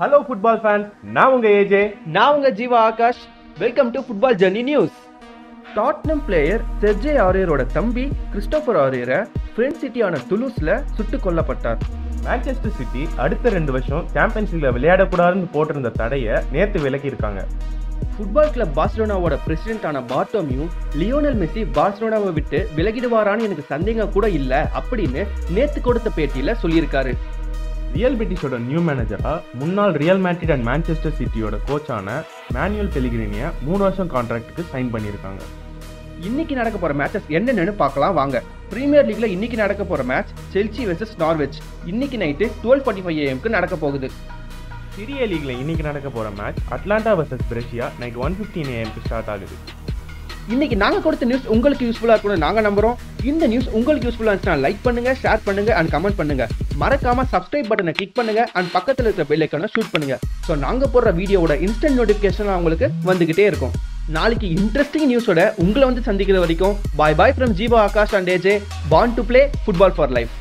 Hello football fans நான் உங்க AJ நான் உங்க Jeeva Akash. Welcome to football journey news Tottenham player Serge ஆரியரோட தம்பி கிறிஸ்டோபர் ஆரியரை பிரெஞ்ச் சிட்டியான துலூஸ்ல சுட்டுக் கொல்லப்பட்டார். மான்செஸ்டர் சிட்டி அடுத்த ரெண்டு வருஷம் சாம்பியன்ஸ் லீக்ல விளையாடக்கூடாதுன்னு போட்டிருந்த தடையை நேத்து விலக்கி இருக்காங்க ஃபுட்பால் கிளப் பார்சலோனாவோட பிரசிடென்டான பார்டோமியூ லியோனல் மெஸ்ஸி பார்சலோனாவை விட்டு விலகிடுவாரான்னு எனக்கு சந்தேகம் கூட இல்ல அப்படின்னு நேத்து கொடுத்த பேட்டியில சொல்லியிருக்காரு. ரியல் பிரிட்டிஷோட நியூ மேனேஜரா முன்னாள் ரியல் மேட்ரிட் அண்ட் மான்செஸ்டர் சிட்டியோட கோச்சான மேனுவல் பெலிகிரினிய மூணு வருஷம் கான்ட்ராக்டுக்கு சைன் பண்ணியிருக்காங்க. இன்னைக்கு நடக்க போற மேட்சஸ் என்னென்னு பார்க்கலாம் வாங்க. பிரீமியர் லீக்ல இன்னைக்கு நடக்க போற மேட்ச் செல்சி வெர்சஸ் நார்வெச் இன்னைக்கு நைட்டு டுவெல் ஃபார்ட்டி ஃபைவ் ஏஎம்க்கு நடக்க போகுது. சிறிய லீக்ல இன்னைக்கு நடக்க போற match Atalanta versus Brescia night one fifteen ஏஎம்க்கு start ஆகுது. இன்னைக்கு நாங்கள் கொடுத்த நியூஸ் உங்களுக்கு யூஸ்ஃபுல்லாக இருக்கும்னு நாங்கள் நம்புகிறோம் இந்த நியூஸ் உங்களுக்கு யூஸ்ஃபுல்லாக இருந்துச்சுன்னா லைக் பண்ணுங்க ஷேர் பண்ணுங்க அண்ட் கமெண்ட் பண்ணுங்க. மறக்காம சப்ஸ்கிரைப் பட்டனை கிளிக் பண்ணுங்க அண்ட் பக்கத்தில் இருக்கிற பெல் ஷூட் பண்ணுங்க. ஸோ நாங்கள் போடுற வீடியோவோட இன்ஸ்டன்ட் நோட்டிஃபிகேஷன் உங்களுக்கு வந்துகிட்டே இருக்கும். நாளைக்கு இன்ட்ரெஸ்டிங் நியூஸோட உங்களை வந்து சந்திக்கிற வரைக்கும் bye bye from Jeeva Akash and AJ born to play football for life